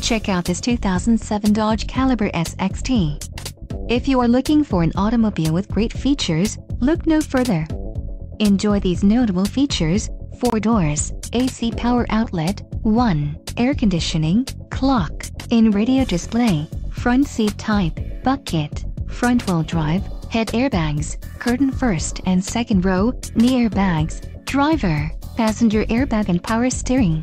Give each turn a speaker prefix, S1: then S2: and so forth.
S1: Check out this 2007 Dodge Caliber SXT. If you are looking for an automobile with great features, look no further. Enjoy these notable features, 4 doors, AC power outlet, 1, air conditioning, clock, in-radio display, front seat type, bucket, front-wheel drive, head airbags, curtain first and second row, knee airbags, driver, passenger airbag and power steering.